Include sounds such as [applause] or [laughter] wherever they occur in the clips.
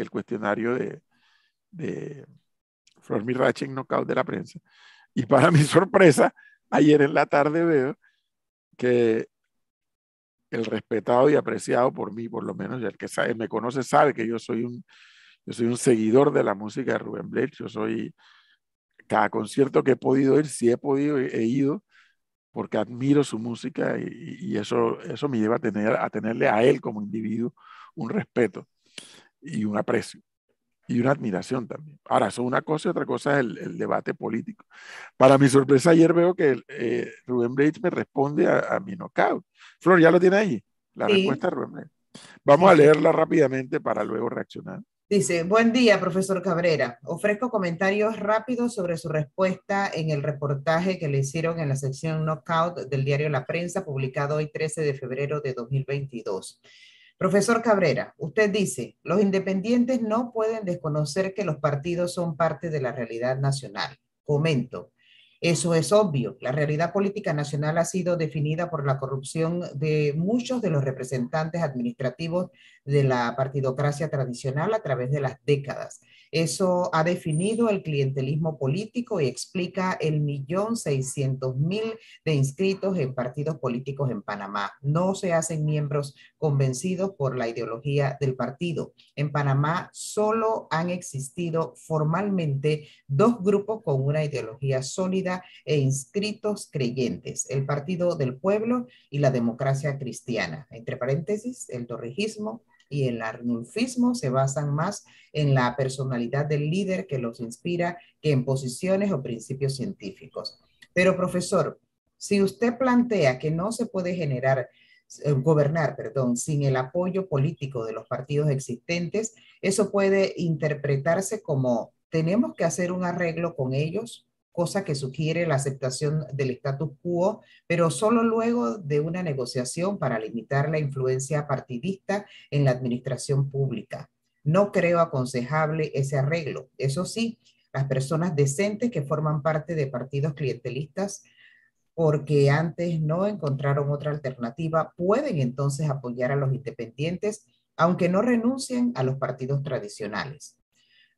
el cuestionario de, de Flor Mirache en Knockout de la prensa. Y para mi [laughs] sorpresa, ayer en la tarde veo que el respetado y apreciado por mí, por lo menos, el que sabe, me conoce sabe que yo soy un, yo soy un seguidor de la música de Rubén Blades, yo soy, cada concierto que he podido ir, si he podido, he, ido, porque admiro su música y, y, eso, eso me lleva a, tener, a tenerle a él como individuo un respeto y un aprecio y una admiración también. Ahora, eso es una cosa y otra cosa es el, debate político. Para mi sorpresa, ayer veo que eh, Rubén Blades me responde a, mi knockout. Flor, ¿ya lo tiene ahí? La respuesta de Rubén Blades. Vamos a leerla rápidamente para luego reaccionar. Dice, buen día, profesor Cabrera. Ofrezco comentarios rápidos sobre su respuesta en el reportaje que le hicieron en la sección Knockout del diario La Prensa, publicado hoy 13 de febrero de 2022. Profesor Cabrera, usted dice, los independientes no pueden desconocer que los partidos son parte de la realidad nacional. Comento, eso es obvio. La realidad política nacional ha sido definida por la corrupción de muchos de los representantes administrativos de la partidocracia tradicional a través de las décadas. Eso ha definido el clientelismo político y explica el millón seiscientos mil de inscritos en partidos políticos en Panamá. No se hacen miembros convencidos por la ideología del partido. En Panamá solo han existido formalmente dos grupos con una ideología sólida e inscritos creyentes, el Partido del Pueblo y la Democracia Cristiana. Entre paréntesis, el torrijismo y el arnulfismo se basan más en la personalidad del líder que los inspira que en posiciones o principios científicos. Pero profesor, si usted plantea que no se puede generar eh, gobernar, perdón, sin el apoyo político de los partidos existentes, eso puede interpretarse como tenemos que hacer un arreglo con ellos cosa que sugiere la aceptación del status quo, pero solo luego de una negociación para limitar la influencia partidista en la administración pública. No creo aconsejable ese arreglo. Eso sí, las personas decentes que forman parte de partidos clientelistas porque antes no encontraron otra alternativa, pueden entonces apoyar a los independientes, aunque no renuncien a los partidos tradicionales.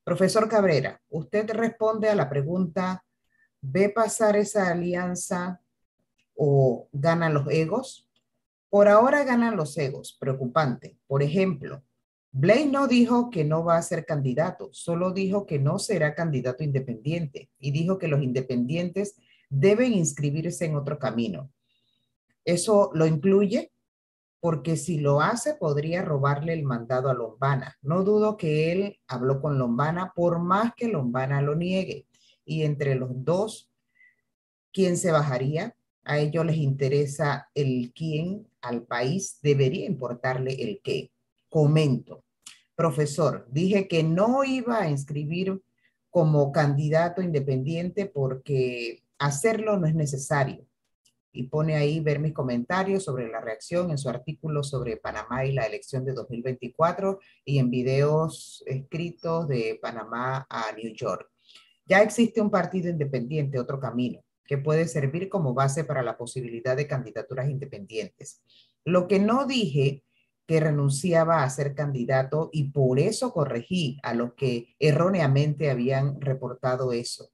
Profesor Cabrera, usted responde a la pregunta ve pasar esa alianza o ganan los egos? Por ahora ganan los egos, preocupante. Por ejemplo, Blake no dijo que no va a ser candidato, solo dijo que no será candidato independiente y dijo que los independientes deben inscribirse en otro camino. Eso lo incluye porque si lo hace podría robarle el mandado a Lombana. No dudo que él habló con Lombana por más que Lombana lo niegue y entre los dos, ¿quién se bajaría? A ellos les interesa el quién, al país debería importarle el qué. Comento, profesor, dije que no iba a inscribir como candidato independiente porque hacerlo no es necesario. Y pone ahí ver mis comentarios sobre la reacción en su artículo sobre Panamá y la elección de 2024 y en videos escritos de Panamá a New York. Ya existe un partido independiente, otro camino, que puede servir como base para la posibilidad de candidaturas independientes. Lo que no dije que renunciaba a ser candidato y por eso corregí a los que erróneamente habían reportado eso.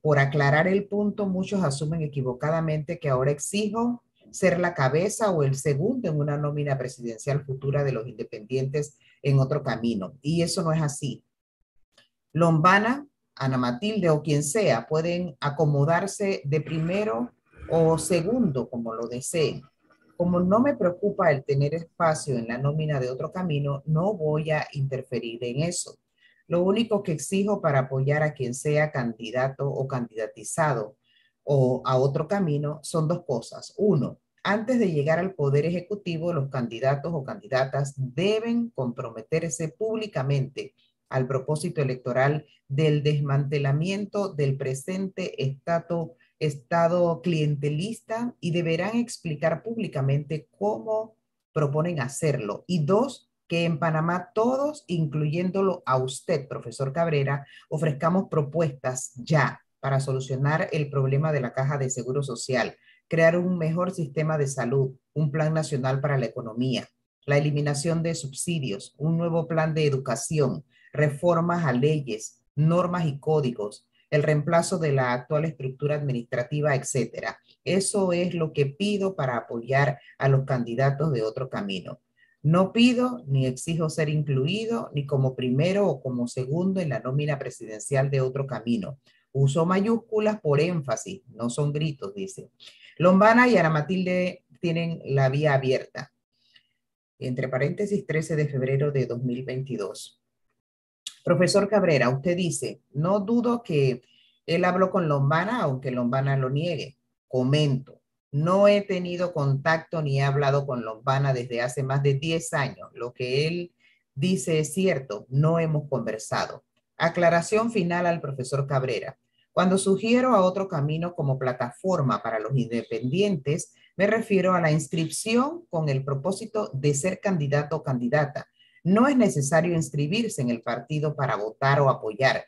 Por aclarar el punto, muchos asumen equivocadamente que ahora exijo ser la cabeza o el segundo en una nómina presidencial futura de los independientes en otro camino. Y eso no es así. Lombana Ana Matilde o quien sea, pueden acomodarse de primero o segundo, como lo deseen. Como no me preocupa el tener espacio en la nómina de otro camino, no voy a interferir en eso. Lo único que exijo para apoyar a quien sea candidato o candidatizado o a otro camino son dos cosas. Uno, antes de llegar al poder ejecutivo, los candidatos o candidatas deben comprometerse públicamente al propósito electoral del desmantelamiento del presente estado, estado clientelista y deberán explicar públicamente cómo proponen hacerlo. Y dos, que en Panamá todos, incluyéndolo a usted, profesor Cabrera, ofrezcamos propuestas ya para solucionar el problema de la caja de seguro social, crear un mejor sistema de salud, un plan nacional para la economía, la eliminación de subsidios, un nuevo plan de educación, reformas a leyes, normas y códigos, el reemplazo de la actual estructura administrativa, etcétera. Eso es lo que pido para apoyar a los candidatos de otro camino. No pido ni exijo ser incluido ni como primero o como segundo en la nómina presidencial de otro camino. Uso mayúsculas por énfasis, no son gritos, dice. Lombana y Ana Matilde tienen la vía abierta. Entre paréntesis, 13 de febrero de 2022. Profesor Cabrera, usted dice, no dudo que él habló con Lombana, aunque Lombana lo niegue. Comento, no he tenido contacto ni he hablado con Lombana desde hace más de 10 años. Lo que él dice es cierto, no hemos conversado. Aclaración final al profesor Cabrera. Cuando sugiero a otro camino como plataforma para los independientes, me refiero a la inscripción con el propósito de ser candidato o candidata no es necesario inscribirse en el partido para votar o apoyar,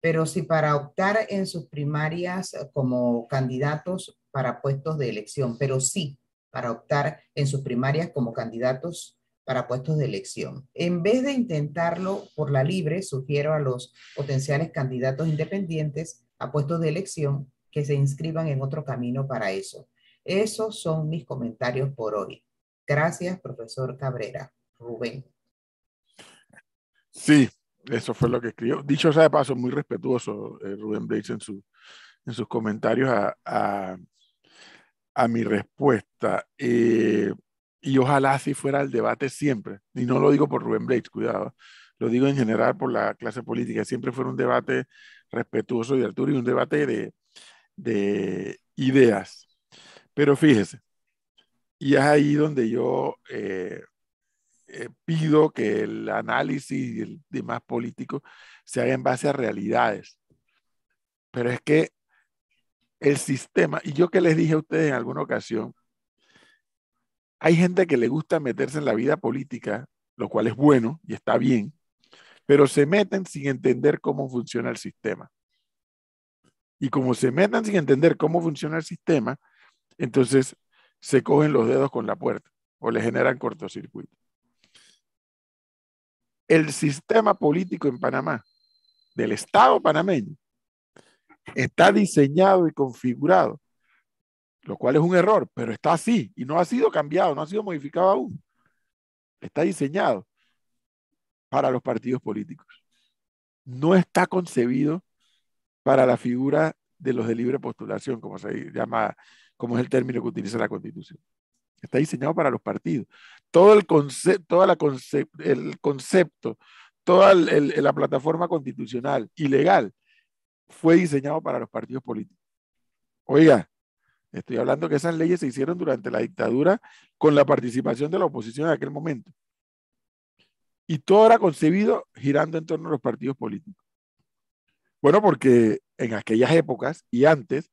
pero sí para optar en sus primarias como candidatos para puestos de elección, pero sí para optar en sus primarias como candidatos para puestos de elección. En vez de intentarlo por la libre, sugiero a los potenciales candidatos independientes a puestos de elección que se inscriban en otro camino para eso. Esos son mis comentarios por hoy. Gracias, profesor Cabrera. Rubén. Sí, eso fue lo que escribió. Dicho sea de paso, muy respetuoso eh, Rubén Blades en, su, en sus comentarios a, a, a mi respuesta. Eh, y ojalá así fuera el debate siempre. Y no lo digo por Rubén Blades, cuidado. Lo digo en general por la clase política. Siempre fuera un debate respetuoso de altura y un debate de, de ideas. Pero fíjese, y es ahí donde yo eh, eh, pido que el análisis y el demás político se haga en base a realidades. Pero es que el sistema, y yo que les dije a ustedes en alguna ocasión, hay gente que le gusta meterse en la vida política, lo cual es bueno y está bien, pero se meten sin entender cómo funciona el sistema. Y como se metan sin entender cómo funciona el sistema, entonces se cogen los dedos con la puerta o le generan cortocircuito el sistema político en Panamá, del Estado panameño, está diseñado y configurado, lo cual es un error, pero está así y no ha sido cambiado, no ha sido modificado aún. Está diseñado para los partidos políticos. No está concebido para la figura de los de libre postulación, como se llama, como es el término que utiliza la Constitución. Está diseñado para los partidos. Todo el, concepto, toda la el concepto, toda la plataforma constitucional y legal fue diseñado para los partidos políticos. Oiga, estoy hablando que esas leyes se hicieron durante la dictadura con la participación de la oposición en aquel momento. Y todo era concebido girando en torno a los partidos políticos. Bueno, porque en aquellas épocas y antes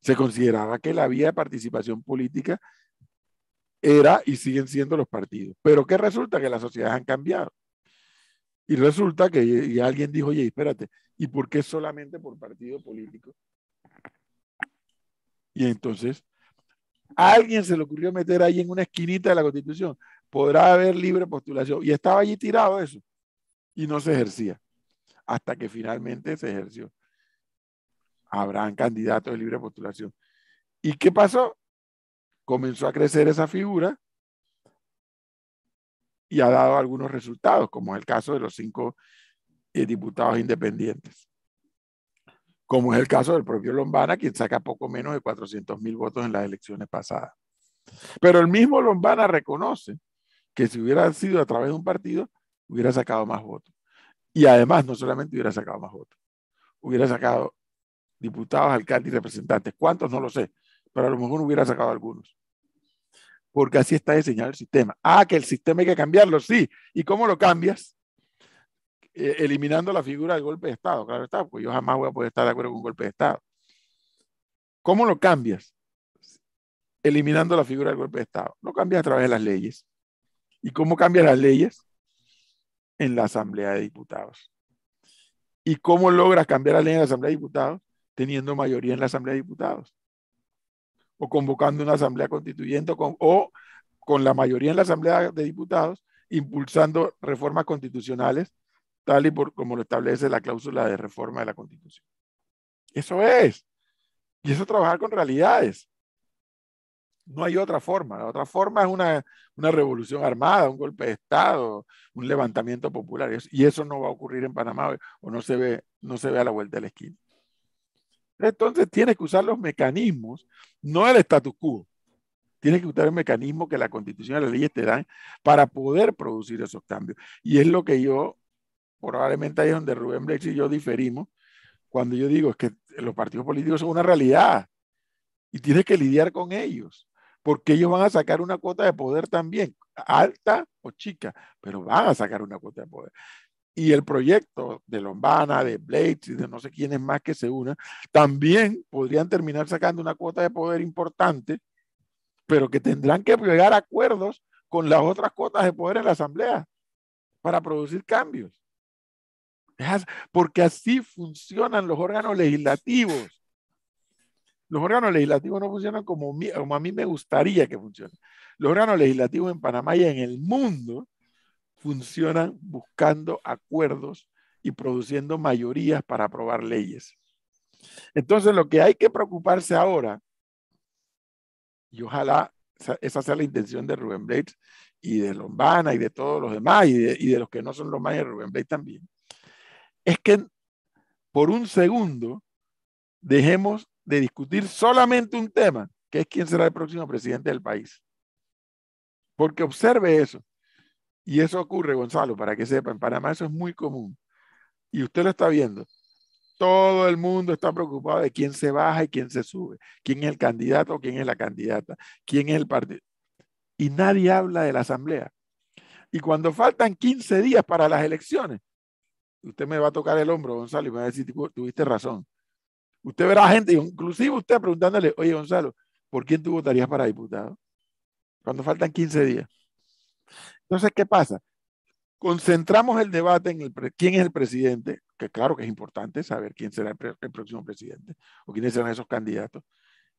se consideraba que la vía de participación política era y siguen siendo los partidos. Pero ¿qué resulta? Que las sociedades han cambiado. Y resulta que alguien dijo, oye, espérate, ¿y por qué solamente por partido político? Y entonces, a alguien se le ocurrió meter ahí en una esquinita de la constitución, podrá haber libre postulación. Y estaba allí tirado eso. Y no se ejercía. Hasta que finalmente se ejerció. Habrán candidatos de libre postulación. ¿Y qué pasó? Comenzó a crecer esa figura y ha dado algunos resultados, como es el caso de los cinco eh, diputados independientes, como es el caso del propio Lombana, quien saca poco menos de 400 mil votos en las elecciones pasadas. Pero el mismo Lombana reconoce que si hubiera sido a través de un partido, hubiera sacado más votos. Y además, no solamente hubiera sacado más votos, hubiera sacado diputados, alcaldes y representantes. ¿Cuántos? No lo sé, pero a lo mejor hubiera sacado algunos. Porque así está diseñado el sistema. Ah, que el sistema hay que cambiarlo, sí. ¿Y cómo lo cambias? Eh, eliminando la figura del golpe de Estado, claro está, pues yo jamás voy a poder estar de acuerdo con un golpe de Estado. ¿Cómo lo cambias? Eliminando la figura del golpe de Estado. Lo cambias a través de las leyes. ¿Y cómo cambias las leyes? En la Asamblea de Diputados. ¿Y cómo logras cambiar la ley en la Asamblea de Diputados? Teniendo mayoría en la Asamblea de Diputados o convocando una asamblea constituyente o con la mayoría en la asamblea de diputados impulsando reformas constitucionales tal y por como lo establece la cláusula de reforma de la Constitución. Eso es. Y eso es trabajar con realidades. No hay otra forma. La otra forma es una, una revolución armada, un golpe de Estado, un levantamiento popular. Y eso no va a ocurrir en Panamá o no se ve, no se ve a la vuelta de la esquina. Entonces tienes que usar los mecanismos, no el status quo. Tienes que usar el mecanismo que la constitución y las leyes te dan para poder producir esos cambios. Y es lo que yo, probablemente ahí es donde Rubén Blex y yo diferimos, cuando yo digo es que los partidos políticos son una realidad y tienes que lidiar con ellos, porque ellos van a sacar una cuota de poder también, alta o chica, pero van a sacar una cuota de poder y el proyecto de Lombana, de Blades y de no sé quiénes más que se unan, también podrían terminar sacando una cuota de poder importante, pero que tendrán que llegar a acuerdos con las otras cuotas de poder en la Asamblea para producir cambios. Porque así funcionan los órganos legislativos. Los órganos legislativos no funcionan como, como a mí me gustaría que funcionen. Los órganos legislativos en Panamá y en el mundo funcionan buscando acuerdos y produciendo mayorías para aprobar leyes. Entonces, lo que hay que preocuparse ahora, y ojalá esa sea la intención de Rubén Blades y de Lombana y de todos los demás y de, los que no son Lombana y Rubén Blades también, es que por un segundo dejemos de discutir solamente un tema, que es quién será el próximo presidente del país. Porque observe eso. Y eso ocurre, Gonzalo, para que sepa, en Panamá eso es muy común. Y usted lo está viendo. Todo el mundo está preocupado de quién se baja y quién se sube, quién es el candidato o quién es la candidata, quién es el partido. Y nadie habla de la asamblea. Y cuando faltan 15 días para las elecciones, usted me va a tocar el hombro, Gonzalo, y me va a decir, tuviste razón. Usted verá gente, inclusive usted preguntándole, oye, Gonzalo, ¿por quién tú votarías para diputado? Cuando faltan 15 días. Entonces, ¿qué pasa? Concentramos el debate en el quién es el presidente, que claro que es importante saber quién será el, próximo presidente o quiénes serán esos candidatos,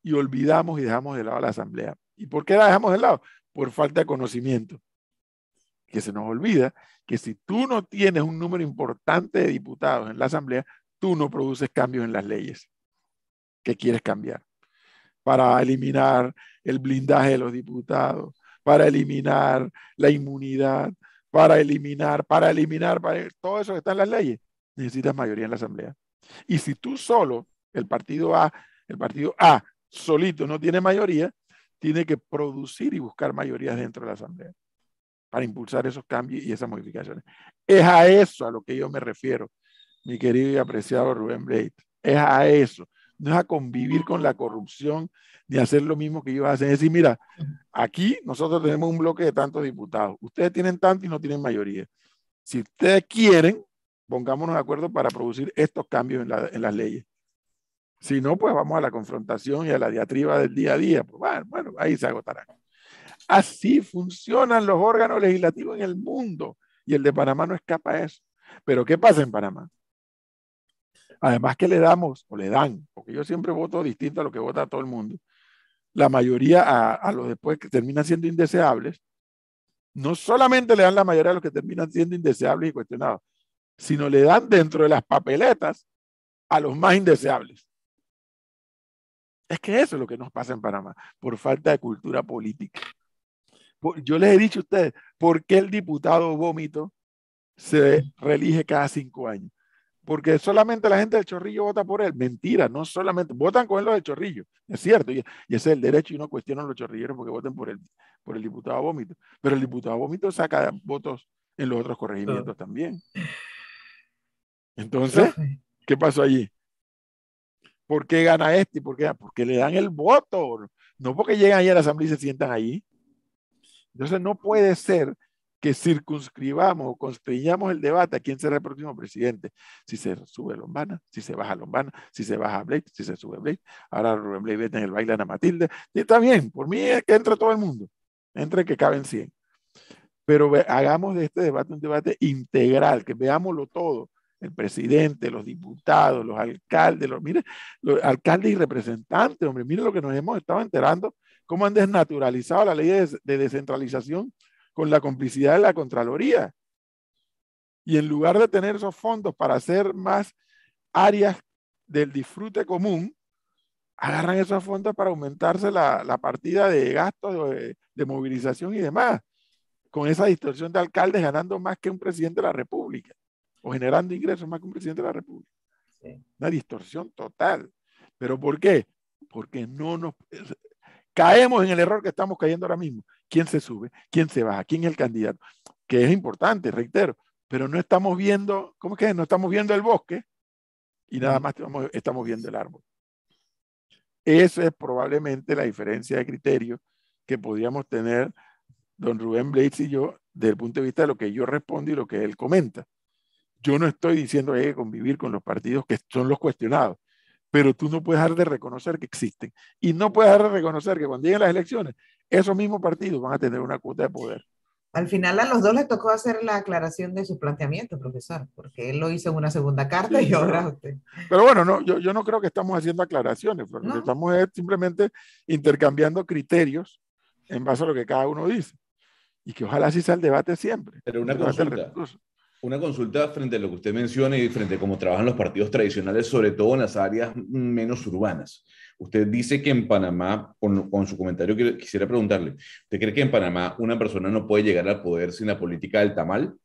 y olvidamos y dejamos de lado a la asamblea. ¿Y por qué la dejamos de lado? Por falta de conocimiento. Que se nos olvida que si tú no tienes un número importante de diputados en la asamblea, tú no produces cambios en las leyes que quieres cambiar para eliminar el blindaje de los diputados, para eliminar la inmunidad, para eliminar, para eliminar, para todo eso que está en las leyes, necesitas mayoría en la Asamblea. Y si tú solo, el partido A, el partido A solito no tiene mayoría, tiene que producir y buscar mayorías dentro de la Asamblea para impulsar esos cambios y esas modificaciones. Es a eso a lo que yo me refiero, mi querido y apreciado Rubén Blade. Es a eso. No es a convivir con la corrupción ni hacer lo mismo que ellos hacen. Es decir, mira, aquí nosotros tenemos un bloque de tantos diputados. Ustedes tienen tanto y no tienen mayoría. Si ustedes quieren, pongámonos de acuerdo para producir estos cambios en, las leyes. Si no, pues vamos a la confrontación y a la diatriba del día a día. Pues bueno, bueno, ahí se agotarán. Así funcionan los órganos legislativos en el mundo y el de Panamá no escapa a eso. Pero ¿qué pasa en Panamá? Además que le damos, o le dan, porque yo siempre voto distinto a lo que vota todo el mundo, la mayoría a, los después que terminan siendo indeseables, no solamente le dan la mayoría a los que terminan siendo indeseables y cuestionados, sino le dan dentro de las papeletas a los más indeseables. Es que eso es lo que nos pasa en Panamá, por falta de cultura política. Yo les he dicho a ustedes, ¿por qué el diputado vómito se reelige cada cinco años? Porque solamente la gente del chorrillo vota por él. Mentira, no solamente, votan con él los del chorrillo, es cierto, y, ese es el derecho y no cuestionan los chorrilleros porque voten por el, por el diputado vómito. Pero el diputado vómito saca votos en los otros corregimientos también. Entonces, ¿qué pasó allí? ¿Por qué gana este? ¿Por qué? Porque le dan el voto, no porque llegan ahí a la asamblea y se sientan allí. Entonces no puede ser que circunscribamos o constreyamos el debate a quién será el próximo presidente. Si se sube Lombana, si se baja Lombana, si se baja Blake, si se sube Blake. Ahora Rubén Blake vete en el baile Ana Matilde. Y está bien, por mí es que entre todo el mundo. Entre que caben 100. Pero hagamos de este debate un debate integral, que veámoslo todo. El presidente, los diputados, los alcaldes, los, mire, los alcaldes y representantes, hombre, mire lo que nos hemos estado enterando, cómo han desnaturalizado la ley de descentralización con la complicidad de la Contraloría. Y en lugar de tener esos fondos para hacer más áreas del disfrute común, agarran esos fondos para aumentarse la, la partida de gastos de, de, movilización y demás, con esa distorsión de alcaldes ganando más que un presidente de la República, o generando ingresos más que un presidente de la República. Sí. Una distorsión total. ¿Pero por qué? Porque no nos... Caemos en el error que estamos cayendo ahora mismo. ¿Quién se sube? ¿Quién se baja? ¿Quién es el candidato? Que es importante, reitero, pero no estamos viendo, ¿cómo es que? No estamos viendo el bosque y nada más estamos, estamos viendo el árbol. Esa es probablemente la diferencia de criterio que podríamos tener don Rubén Blades y yo desde el punto de vista de lo que yo respondo y lo que él comenta. Yo no estoy diciendo que hay que convivir con los partidos que son los cuestionados, pero tú no puedes dejar de reconocer que existen. Y no puedes dejar de reconocer que cuando lleguen las elecciones, esos mismos partidos van a tener una cuota de poder. Al final a los dos les tocó hacer la aclaración de su planteamiento, profesor, porque él lo hizo en una segunda carta sí, y ahora pero, usted. Pero bueno, no, yo, yo, no creo que estamos haciendo aclaraciones, lo que no. estamos es simplemente intercambiando criterios en base a lo que cada uno dice. Y que ojalá así sea el debate siempre. Pero una consulta, una consulta frente a lo que usted menciona y frente a cómo trabajan los partidos tradicionales, sobre todo en las áreas menos urbanas. Usted dice que en Panamá, con, con, su comentario quisiera preguntarle, ¿usted cree que en Panamá una persona no puede llegar al poder sin la política del tamal?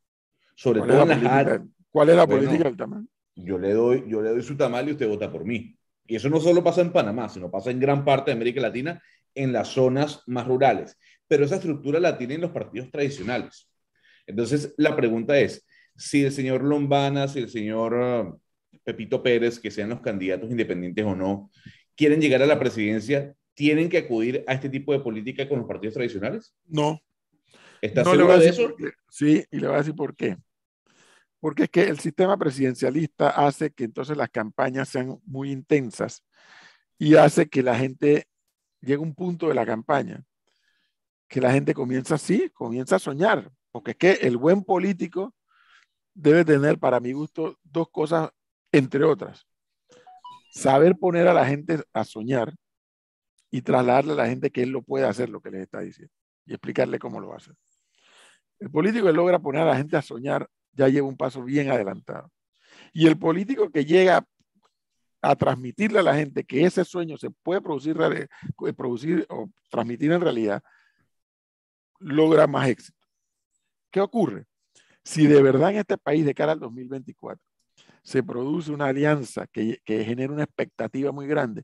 Sobre todo en las áreas... ¿Cuál es la bueno, política del tamal? Yo le, doy, yo le doy su tamal y usted vota por mí. Y eso no solo pasa en Panamá, sino pasa en gran parte de América Latina, en las zonas más rurales. Pero esa estructura la tienen los partidos tradicionales. Entonces, la pregunta es, si el señor Lombana, si el señor uh, Pepito Pérez, que sean los candidatos independientes o no, quieren llegar a la presidencia, ¿tienen que acudir a este tipo de política con los partidos tradicionales? No. ¿Estás no seguro de eso? Sí, y le voy a decir por qué. Porque es que el sistema presidencialista hace que entonces las campañas sean muy intensas y hace que la gente llegue a un punto de la campaña que la gente comienza así, comienza a soñar, porque es que el buen político debe tener, para mi gusto, dos cosas, entre otras. Saber poner a la gente a soñar y trasladarle a la gente que él lo puede hacer, lo que les está diciendo, y explicarle cómo lo hacer. El político que logra poner a la gente a soñar ya lleva un paso bien adelantado. Y el político que llega a transmitirle a la gente que ese sueño se puede producir, producir o transmitir en realidad, logra más éxito. ¿Qué ocurre? Si de verdad en este país de cara al 2024 se produce una alianza que, que genera una expectativa muy grande,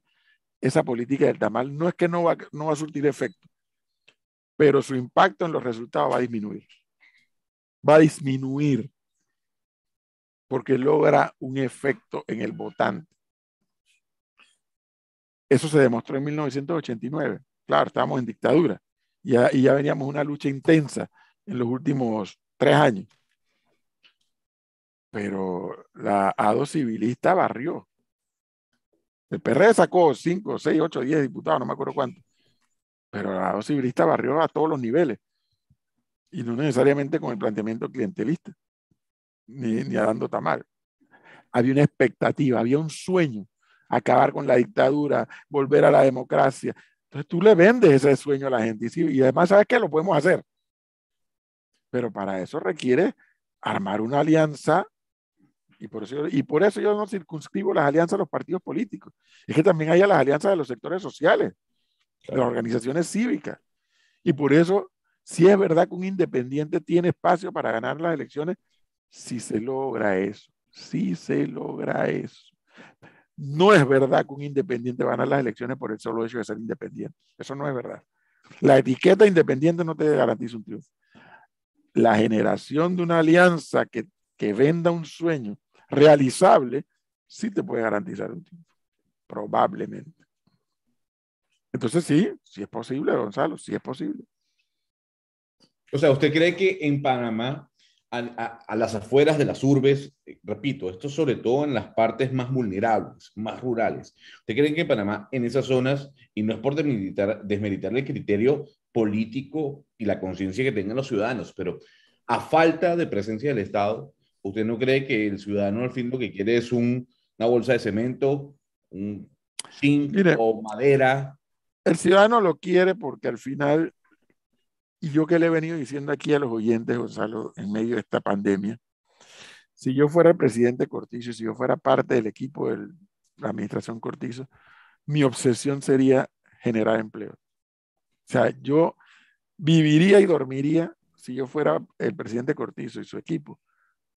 esa política del tamal no es que no va, no va a surtir efecto, pero su impacto en los resultados va a disminuir. Va a disminuir porque logra un efecto en el votante. Eso se demostró en 1989. Claro, estábamos en dictadura y ya, y ya veníamos una lucha intensa en los últimos tres años. Pero la ADO civilista barrió. El PRD sacó 5, 6, 8, 10 diputados, no me acuerdo cuántos. Pero la ADO civilista barrió a todos los niveles. Y no necesariamente con el planteamiento clientelista, ni, ni dando tamal. Había una expectativa, había un sueño, acabar con la dictadura, volver a la democracia, entonces tú le vendes ese sueño a la gente y además sabes que lo podemos hacer. Pero para eso requiere armar una alianza y por, eso, y por eso yo no circunscribo las alianzas a los partidos políticos. Es que también hay las alianzas de los sectores sociales, claro. de las organizaciones cívicas. Y por eso, si es verdad que un independiente tiene espacio para ganar las elecciones, si se logra eso, si se logra eso. No es verdad que un independiente va a ganar las elecciones por el solo hecho de ser independiente. Eso no es verdad. La etiqueta independiente no te garantiza un triunfo. La generación de una alianza que, que venda un sueño realizable sí te puede garantizar un triunfo. Probablemente. Entonces sí, sí es posible, Gonzalo, sí es posible. O sea, ¿usted cree que en Panamá a, a, las afueras de las urbes, eh, repito, esto sobre todo en las partes más vulnerables, más rurales. ¿Usted cree que en Panamá, en esas zonas, y no es por desmeritar, desmeritar el criterio político y la conciencia que tengan los ciudadanos, pero a falta de presencia del Estado, ¿usted no cree que el ciudadano al fin lo que quiere es un, una bolsa de cemento, un zinc Mire, o madera? El ciudadano lo quiere porque al final y yo que le he venido diciendo aquí a los oyentes, Gonzalo, en medio de esta pandemia, si yo fuera el presidente Cortizo, si yo fuera parte del equipo de la administración Cortizo, mi obsesión sería generar empleo. O sea, yo viviría y dormiría si yo fuera el presidente Cortizo y su equipo.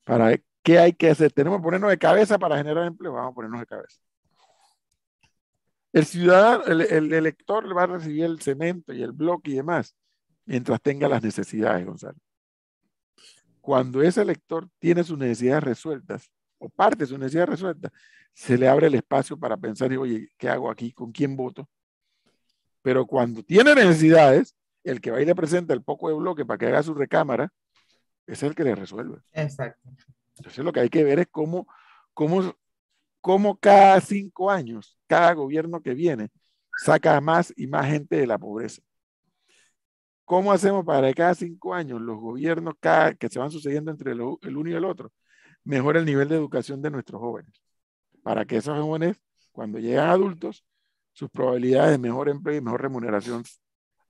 ¿Para qué hay que hacer? Tenemos que ponernos de cabeza para generar empleo. Vamos a ponernos de cabeza. El ciudadano, el, elector va a recibir el cemento y el bloque y demás mientras tenga las necesidades, Gonzalo. Cuando ese elector tiene sus necesidades resueltas o parte de sus necesidades resueltas, se le abre el espacio para pensar, oye, ¿qué hago aquí? ¿Con quién voto? Pero cuando tiene necesidades, el que va y le presenta el poco de bloque para que haga su recámara, es el que le resuelve. Exacto. Entonces lo que hay que ver es cómo, cómo, cómo cada cinco años, cada gobierno que viene, saca más y más gente de la pobreza. ¿Cómo hacemos para que cada cinco años los gobiernos cada, que se van sucediendo entre el, el uno y el otro mejore el nivel de educación de nuestros jóvenes? Para que esos jóvenes, cuando llegan adultos, sus probabilidades de mejor empleo y mejor remuneración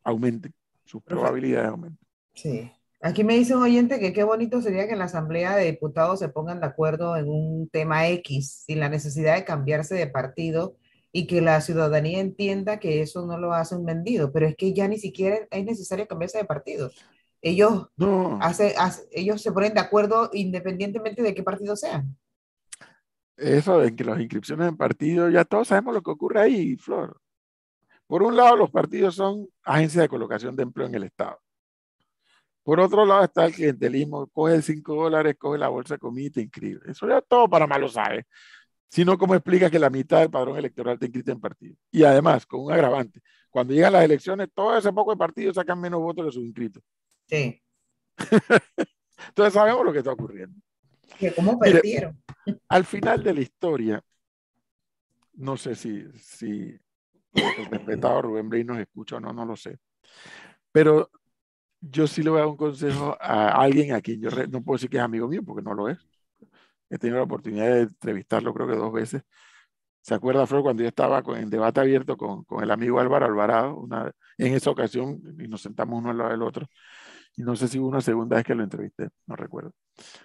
aumenten, sus probabilidades aumenten. Sí. Aquí me dice un oyente que qué bonito sería que en la Asamblea de Diputados se pongan de acuerdo en un tema X, sin la necesidad de cambiarse de partido y que la ciudadanía entienda que eso no lo hace un vendido, pero es que ya ni siquiera es necesario cambiarse de partido. Ellos, hace, ellos se ponen de acuerdo independientemente de qué partido sean. Eso de que las inscripciones en partido, ya todos sabemos lo que ocurre ahí, Flor. Por un lado, los partidos son agencias de colocación de empleo en el Estado. Por otro lado está el clientelismo, coge 5 dólares, coge la bolsa de comida y te inscribe. Eso ya todo para malo sabe. Sino como explica que la mitad del padrón electoral te inscribe en partido. Y además, con un agravante, cuando llegan las elecciones, todo ese poco de partidos sacan menos votos de sus inscritos. Sí. [laughs] Entonces sabemos lo que está ocurriendo. Que cómo perdieron. al final de la historia, no sé si, si el respetado Rubén Blay nos escucha o no, no lo sé. Pero yo sí le voy a dar un consejo a alguien a quien yo no puedo decir que es amigo mío, porque no lo es. He tenido la oportunidad de entrevistarlo creo que dos veces. ¿Se acuerda, Flor, cuando yo estaba con, en debate abierto con, el amigo Álvaro Alvarado? Una, en esa ocasión, y nos sentamos uno al lado del otro, y no sé si una segunda vez que lo entrevisté, no recuerdo.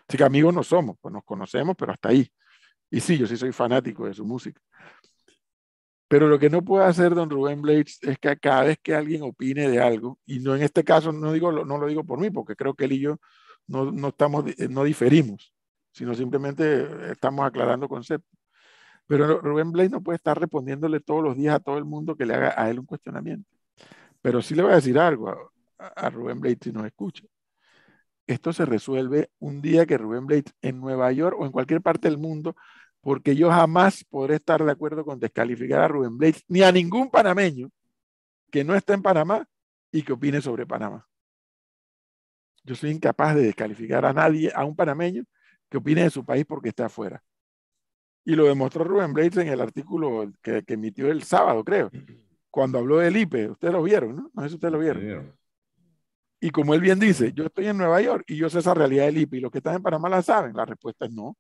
Así que amigos no somos, pues nos conocemos, pero hasta ahí. Y sí, yo sí soy fanático de su música. Pero lo que no puede hacer don Rubén Blades es que cada vez que alguien opine de algo, y no en este caso no, digo, no lo digo por mí, porque creo que él y yo no, no, estamos, no diferimos, sino simplemente estamos aclarando conceptos. Pero Rubén Blades no puede estar respondiéndole todos los días a todo el mundo que le haga a él un cuestionamiento. Pero sí le voy a decir algo a, a Rubén Blades si nos escucha. Esto se resuelve un día que Rubén Blades en Nueva York o en cualquier parte del mundo porque yo jamás podré estar de acuerdo con descalificar a Rubén Blades ni a ningún panameño que no esté en Panamá y que opine sobre Panamá. Yo soy incapaz de descalificar a nadie, a un panameño que opine de su país porque está afuera. Y lo demostró Rubén Blades en el artículo que, emitió el sábado, creo, cuando habló del IPE. Ustedes lo vieron, ¿no? No sé si ustedes lo vieron. Y como él bien dice, yo estoy en Nueva York y yo sé esa realidad del IPE y los que están en Panamá la saben. La respuesta es no.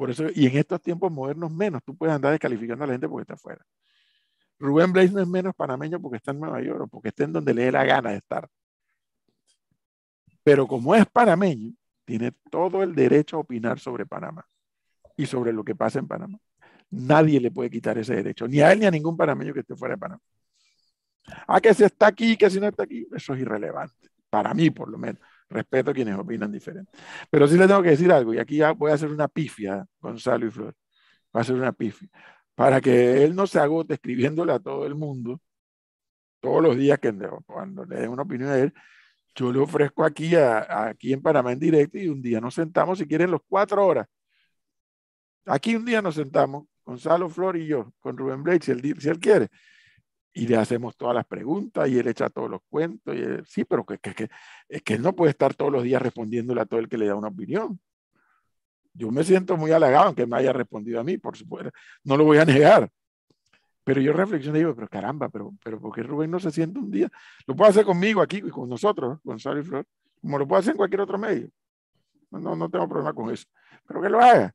Por eso, y en estos tiempos modernos menos, tú puedes andar descalificando a la gente porque está afuera. Rubén Blaze no es menos panameño porque está en Nueva York o porque está en donde le dé la gana de estar. Pero como es panameño, tiene todo el derecho a opinar sobre Panamá y sobre lo que pasa en Panamá. Nadie le puede quitar ese derecho, ni a él ni a ningún panameño que esté fuera de Panamá. Ah, que si está aquí, que si no está aquí, eso es irrelevante, para mí por lo menos. Respeto a quienes opinan diferente. Pero sí le tengo que decir algo, y aquí voy a hacer una pifia, Gonzalo y Flor. Voy a hacer una pifia. Para que él no se agote escribiéndole a todo el mundo, todos los días que cuando le den una opinión a él, yo le ofrezco aquí, aquí en Panamá en directo y un día nos sentamos, si quieren, los cuatro horas. Aquí un día nos sentamos, Gonzalo, Flor y yo, con Rubén Blake, si él quiere, y le hacemos todas las preguntas y él echa todos los cuentos. Y sí, pero que, que, es que él no puede estar todos los días respondiéndole a todo el que le da una opinión. Yo me siento muy halagado aunque me haya respondido a mí, por supuesto. No lo voy a negar. Pero yo reflexiono y digo, pero caramba, pero, pero ¿por qué Rubén no se siente un día? Lo puede hacer conmigo aquí y con nosotros, Gonzalo y Flor, como lo puede hacer en cualquier otro medio. No, no tengo problema con eso. Pero que lo haga.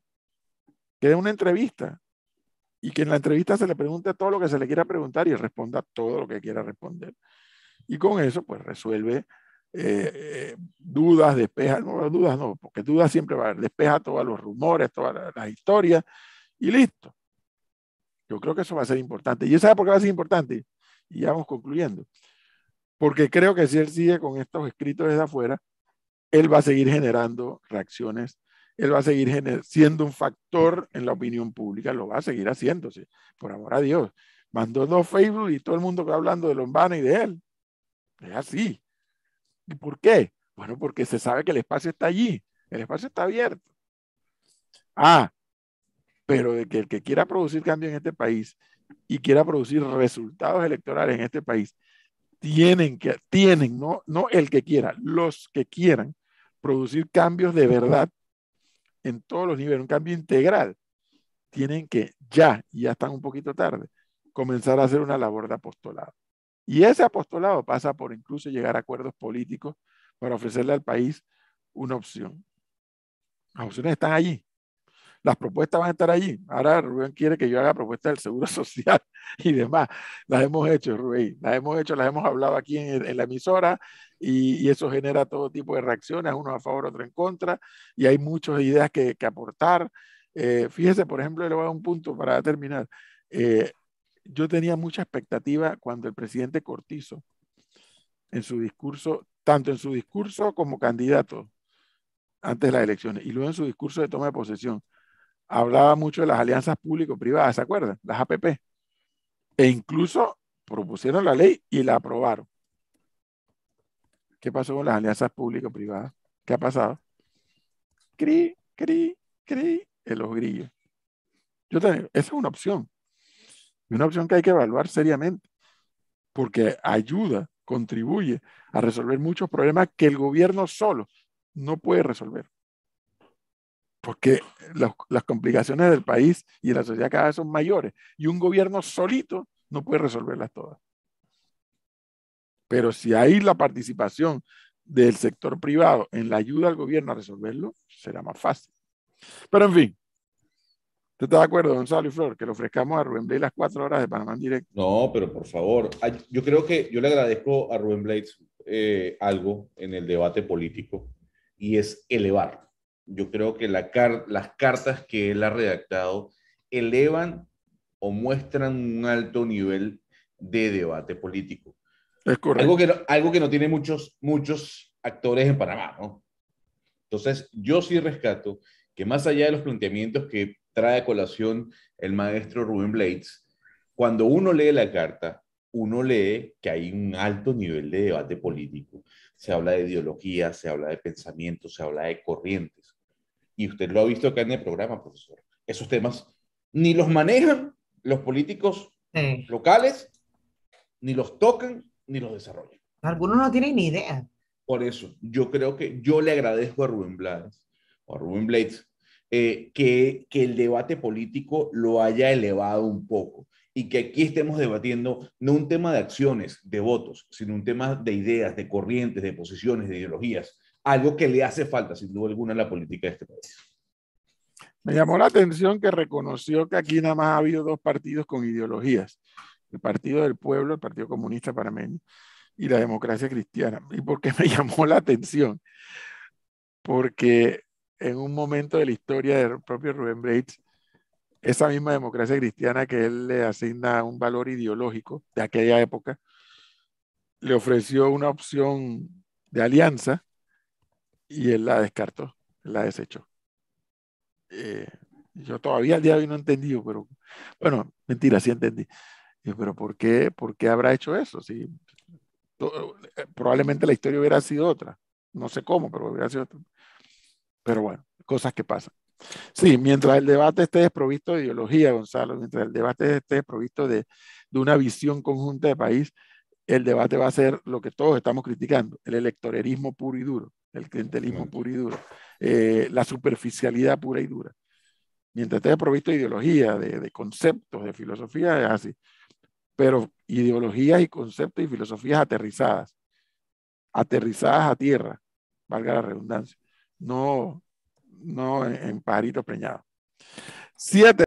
Que dé una entrevista y que en la entrevista se le pregunte todo lo que se le quiera preguntar y responda todo lo que quiera responder. Y con eso, pues resuelve eh, eh, dudas, despeja, no, dudas no, porque dudas siempre va a haber, despeja todos los rumores, todas las, historias y listo. Yo creo que eso va a ser importante. ¿Y sabe por qué va a ser importante? Y ya vamos concluyendo. Porque creo que si él sigue con estos escritos desde afuera, él va a seguir generando reacciones, él va a seguir siendo un factor en la opinión pública, lo va a seguir haciéndose, por amor a Dios. Mandó dos Facebook y todo el mundo va hablando de Lombana y de él. Es así. ¿Y por qué? Bueno, porque se sabe que el espacio está allí, el espacio está abierto. Ah, pero de que el que quiera producir cambio en este país y quiera producir resultados electorales en este país, tienen que, tienen, no, no el que quiera, los que quieran producir cambios de verdad en todos los niveles, un cambio integral, tienen que ya, y ya están un poquito tarde, comenzar a hacer una labor de apostolado. Y ese apostolado pasa por incluso llegar a acuerdos políticos para ofrecerle al país una opción. Las opciones están allí. Las propuestas van a estar allí. Ahora Rubén quiere que yo haga propuestas del Seguro [laughs] Social y demás. Las hemos hecho, Rubén. Las hemos hecho, las hemos hablado aquí en, la emisora y, eso genera todo tipo de reacciones, unos a favor, otros en contra. Y hay muchas ideas que, aportar. Eh, fíjese, por ejemplo, le voy a dar un punto para terminar. Eh, yo tenía mucha expectativa cuando el presidente Cortizo, en su discurso, tanto en su discurso como candidato antes de las elecciones y luego en su discurso de toma de posesión, hablaba mucho de las alianzas público-privadas, ¿se acuerdan? Las APP. E incluso propusieron la ley y la aprobaron. ¿Qué pasó con las alianzas público-privadas? ¿Qué ha pasado? Cri, cri, cri, en los grillos. Yo esa es una opción. Una opción que hay que evaluar seriamente, porque ayuda, contribuye a resolver muchos problemas que el gobierno solo no puede resolver. Porque las complicaciones del país y de la sociedad cada vez son mayores y un gobierno solito no puede resolverlas todas. Pero si hay la participación del sector privado en la ayuda al gobierno a resolverlo, será más fácil. Pero en fin, ¿Usted está de acuerdo, Gonzalo y Flor, que le ofrezcamos a Rubén Blades las cuatro horas de Panamá en directo? No, pero por favor, yo creo que yo le agradezco a Rubén Blades eh, algo en el debate político y es elevar. Yo creo que la las cartas que él ha redactado elevan o muestran un alto nivel de debate político. Es correcto. Algo que no, algo que no tiene muchos, muchos actores en Panamá, ¿no? Entonces, yo sí rescato que más allá de los planteamientos que trae a colación el maestro Rubén Blades, cuando uno lee la carta, uno lee que hay un alto nivel de debate político. Se habla de ideología, se habla de pensamiento, se habla de corrientes. Y usted lo ha visto acá en el programa, profesor. Esos temas ni los manejan los políticos locales, ni los tocan, ni los desarrollan. Algunos no tienen ni idea. Por eso, yo creo que yo le agradezco a Rubén Blades, a Rubén Blades, eh, que, que el debate político lo haya elevado un poco y que aquí estemos debatiendo no un tema de acciones, de votos, sino un tema de ideas, de corrientes, de posiciones, de ideologías, algo que le hace falta, sin duda alguna, a la política de este país. Me llamó la atención que reconoció que aquí nada más ha habido dos partidos con ideologías, el Partido del Pueblo, el Partido Comunista Panameño y la Democracia Cristiana. ¿Y por qué [laughs] me llamó la atención? Porque en un momento de la historia del propio Rubén Blades, esa misma democracia cristiana que él le asigna un valor ideológico de aquella época, le ofreció una opción de alianza y él la descartó, la desechó. Eh, yo todavía al día de hoy no he entendido, pero bueno, mentira, sí entendí. Pero ¿por qué, ¿por qué habrá hecho eso? Si, eh, probablemente la historia hubiera sido otra. No sé cómo, pero hubiera sido otra. Pero bueno, cosas que pasan. Sí, mientras el debate esté desprovisto de ideología, Gonzalo, mientras el debate esté desprovisto de, de una visión conjunta de país, el debate va a ser lo que todos estamos criticando, el electorerismo puro y duro, el clientelismo puro y duro, eh, la superficialidad pura y dura. Mientras esté desprovisto de ideología, de, de, conceptos, de filosofía, es así. Pero ideologías y conceptos y filosofías aterrizadas, aterrizadas a tierra, valga la redundancia no, no en pajaritos preñados. Siete.